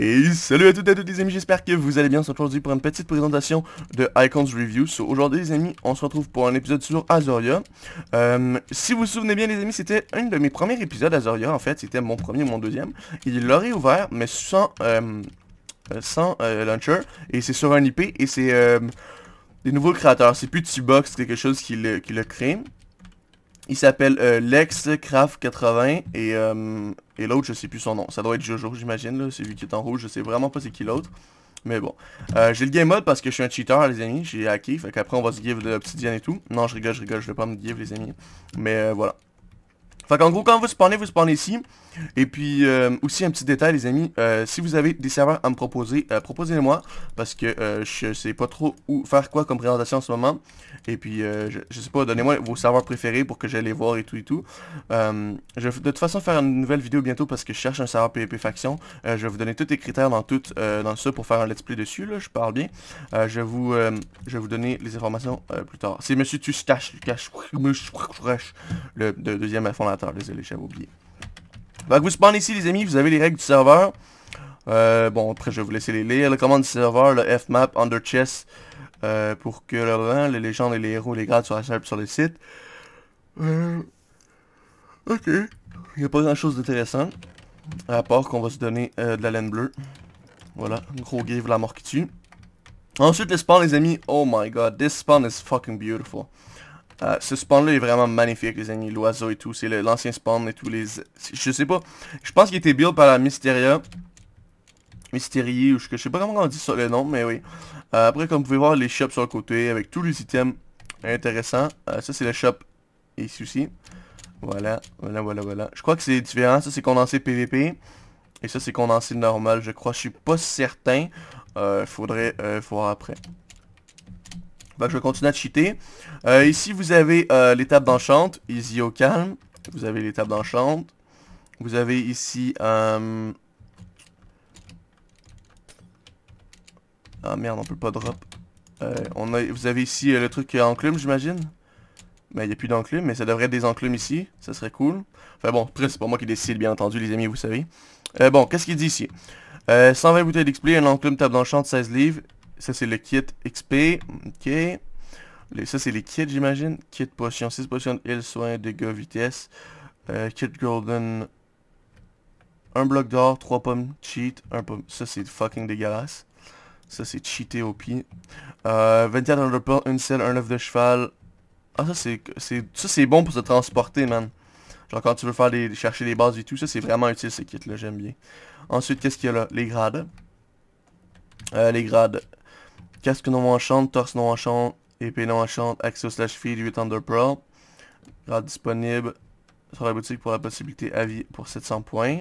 Et salut à toutes et à tous les amis, j'espère que vous allez bien. aujourd'hui pour une petite présentation de Icons Review. aujourd'hui les amis, on se retrouve pour un épisode sur Azoria. Euh, si vous vous souvenez bien les amis, c'était un de mes premiers épisodes Azoria en fait. C'était mon premier ou mon deuxième. Il l'aurait ouvert mais sans, euh, sans euh, launcher. Et c'est sur un IP et c'est des nouveaux créateurs. C'est plus T-Box, quelque chose qui l'a créé. Il s'appelle euh, LexCraft80 et, euh, et l'autre, je sais plus son nom. Ça doit être Jojo, j'imagine. C'est lui qui est en rouge. Je sais vraiment pas c'est qui l'autre. Mais bon. Euh, j'ai le game mode parce que je suis un cheater, les amis. J'ai hacké. Fait qu'après, on va se give de l'obsidienne et tout. Non, je rigole, je rigole. Je vais pas me give, les amis. Mais voilà. Fait qu'en gros, quand vous spawnez, vous spawnez ici. Et puis, euh, aussi un petit détail, les amis. Euh, si vous avez des serveurs à me proposer, euh, proposez-les-moi. Parce que je sais pas trop où faire quoi comme présentation en ce moment. Et puis, je, sais pas, donnez-moi vos serveurs préférés pour que j'aille les voir et tout et tout. je vais de toute façon faire une nouvelle vidéo bientôt parce que je cherche un serveur PvP faction. je vais vous donner tous les critères dans tout dans ça pour faire un let's play dessus. Là, je parle bien. je, vais vous, je vais vous donner les informations plus tard. C'est Monsieur Tustache, le, le deuxième fondateur désolé, j'avais oublié. Vous spawnez ici les amis, vous avez les règles du serveur. Euh, bon, après je vais vous laisser les lire. La commande du serveur, le fmap, under chess, euh, pour que les légendes et les héros les grades soient achèvés sur le site. Euh, ok. Il n'y a pas grand chose d'intéressant. À part qu'on va se donner de la laine bleue. Voilà, gros give la mort qui tue. Ensuite, le spawn, les amis. Oh my god, this spawn is fucking beautiful. Euh, ce spawn-là est vraiment magnifique, les amis. L'oiseau et tout. C'est l'ancien spawn et tous les... Je sais pas. Je pense qu'il était build par la Mysteria. Mysterie, ou je, sais pas comment on dit ça le nom, mais oui. Euh, après, comme vous pouvez voir, les shops sur le côté, avec tous les items intéressants. Euh, ça, c'est le shop ici aussi. Voilà, voilà, voilà, voilà. Je crois que c'est différent. Ça, c'est condensé PVP. Et ça, c'est condensé normal, je crois. Je suis pas certain. faudrait voir après. Bah, je vais continuer à cheater. Euh, ici, vous avez euh, l'étape d'enchante. Easy au calme. Vous avez l'étape d'enchante. Vous avez ici... Euh... Ah merde, on peut pas drop. Euh, on a, vous avez ici le truc enclume, j'imagine. Mais il n'y a plus d'enclume, mais ça devrait être des enclumes ici. Ça serait cool. Enfin bon, après, c'est pas moi qui décide, bien entendu, les amis, vous savez. bon, qu'est-ce qu'il dit ici? 120 bouteilles d'XP, un enclume, table d'enchante, 16 livres. Ça, c'est le kit XP. Ok. ça, c'est les kits, j'imagine. Kit potion. 6 potions heal, soin, dégâts, vitesse. Euh, kit golden. Un bloc d'or, 3 pommes, cheat. Un pomme. Ça, c'est fucking dégueulasse. Ça, c'est cheaté au pied. Euh, 24 underpearl, une selle, un œuf de cheval. Ah, ça, c'est ça c'est bon pour se transporter, man. Genre, quand tu veux faire des, chercher les bases et tout, ça, c'est vraiment utile, ce kit-là. J'aime bien. Ensuite, qu'est-ce qu'il y a là? Les grades. Euh, les grades. Casque non enchante, torse non enchante, épée non enchante, accès slash feed, 8 under pro. Grade disponible sur la boutique pour la possibilité à vie pour 700 points.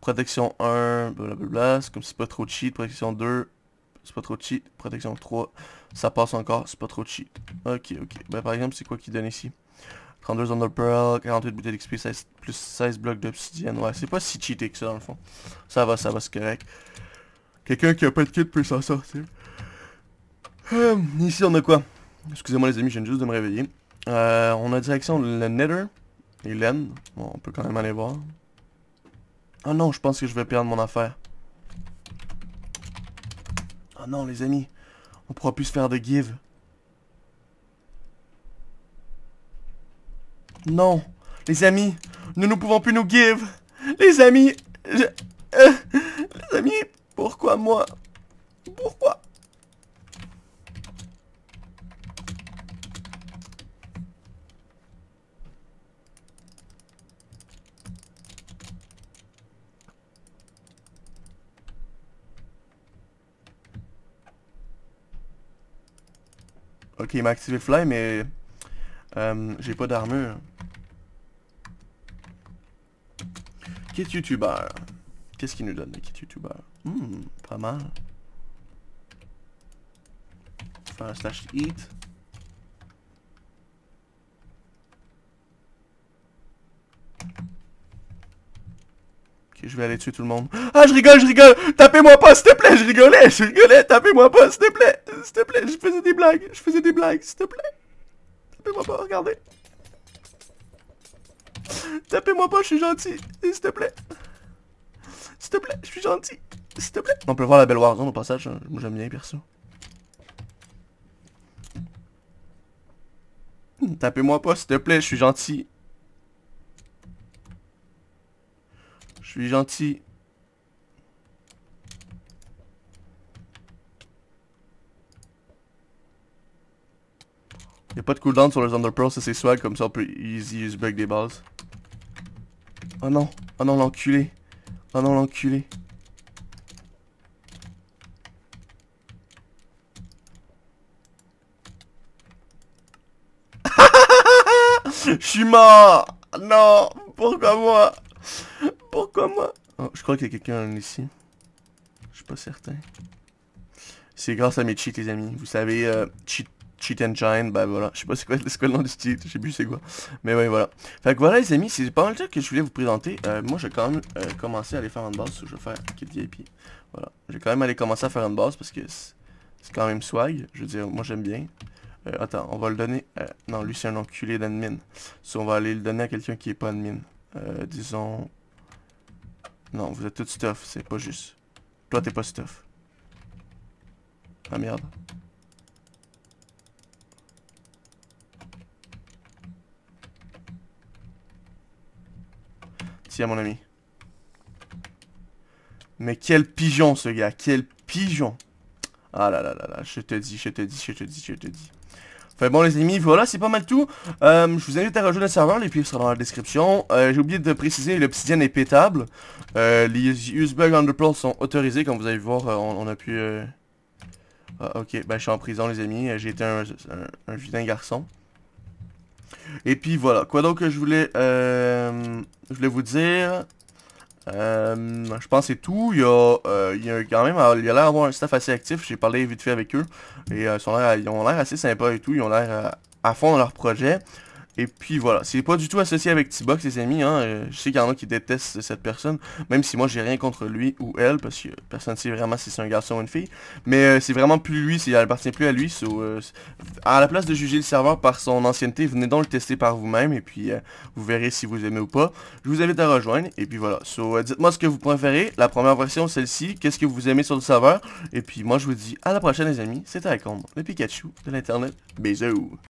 Protection 1, blablabla, c'est comme c'est pas trop cheat. Protection 2, c'est pas trop cheat. Protection 3, ça passe encore, c'est pas trop cheat. Ok, ok. Ben, par exemple, c'est quoi qui donne ici? 32 under pearl, 48 bouteilles d'XP, plus 16 blocs d'obsidienne. Ouais, c'est pas si cheaté que ça dans le fond. Ça va, ça va, c'est correct. Quelqu'un qui a pas de kit peut s'en sortir. Euh, ici, on a quoi? Excusez-moi les amis, je viens juste de me réveiller. Euh, on a direction le Nether et l'End. Bon, on peut quand même aller voir. Ah non, je pense que je vais perdre mon affaire. Ah non, les amis. On pourra plus se faire de give. Non. Les amis, nous ne pouvons plus nous give. Les amis, euh, les amis, pourquoi moi? Pourquoi Ok, il m'a activé Fly, mais euh, j'ai pas d'armure. Kit YouTuber. Qu'est-ce qu'il nous donne, le kit YouTuber Hmm, pas mal. Faire un slash eat. Je vais aller tuer tout le monde. Ah, je rigole, je rigole Tapez-moi pas, s'il te plaît, je rigolais, je rigolais, tapez-moi pas, s'il te plaît S'il te plaît, je faisais des blagues, je faisais des blagues, s'il te plaît. Tapez-moi pas, regardez. Tapez-moi pas, je suis gentil, s'il te plaît. S'il te plaît, je suis gentil. S'il te plaît. On peut voir la belle Warzone au passage. hein. Moi, j'aime bien, perso. Tapez-moi pas, s'il te plaît. Je suis gentil. Suis gentil. Y'a pas de cooldown sur les Underpearl, ça c'est swag, comme ça on peut easy use break des balles. Oh non, oh non l'enculé. Oh non l'enculé. Je suis mort Non Pourquoi moi? Pourquoi moi? Oh, Je crois qu'il y a quelqu'un ici. Je suis pas certain. C'est grâce à mes cheats les amis. Vous savez, euh, cheat, cheat engine, ben voilà. Je sais pas c'est quoi, le nom du cheat, je sais plus c'est quoi. Mais ouais voilà. Fait que voilà les amis, c'est pas mal ça que je voulais vous présenter. Euh, moi j'ai quand même euh, commencé à aller faire une base. Je vais faire kit VIP. Voilà. J'ai quand même allé commencer à faire une base parce que c'est quand même swag. Je veux dire, moi j'aime bien. Euh, attends, on va le donner... euh, non, lui c'est un enculé d'admin. So, on va aller le donner à quelqu'un qui est pas admin. Disons... Non, vous êtes tout stuff, c'est pas juste. Toi t'es pas stuff. Ah merde. Tiens mon ami. Mais quel pigeon ce gars, quel pigeon. Ah là là là là, je te dis, je te dis, je te dis, je te dis. Fait bon les amis, voilà, c'est pas mal tout. Euh, je vous invite à rejoindre le serveur, les pieds seront dans la description. Euh, J'ai oublié de préciser, l'obsidienne est pétable. Euh, les usebug underpearl sont autorisés, comme vous allez voir, euh, on, a pu... euh, Ah, ok, ben je suis en prison les amis, j'ai été un, un, un vilain garçon. Et puis voilà, quoi donc que je voulais, euh, je voulais vous dire... Euh, je pense que c'est tout. Il y a, euh, il y a quand même, il y a l'air d'avoir un staff assez actif. J'ai parlé vite fait avec eux. Et euh, ils, ont l'air assez sympas et tout. Ils ont l'air euh, à fond dans leur projet. Et puis voilà, c'est pas du tout associé avec T-Box les amis, hein. euh, je sais qu'il y en a qui détestent cette personne, même si moi j'ai rien contre lui ou elle, parce que personne ne sait vraiment si c'est un garçon ou une fille, mais euh, c'est vraiment plus lui, elle appartient plus à lui, so, euh, à la place de juger le serveur par son ancienneté, venez donc le tester par vous-même, et puis vous verrez si vous aimez ou pas. Je vous invite à rejoindre, et puis voilà, so, dites-moi ce que vous préférez, la première version, celle-ci, qu'est-ce que vous aimez sur le serveur, et puis moi je vous dis à la prochaine les amis, c'était Icombe, le Pikachu de l'internet, bisous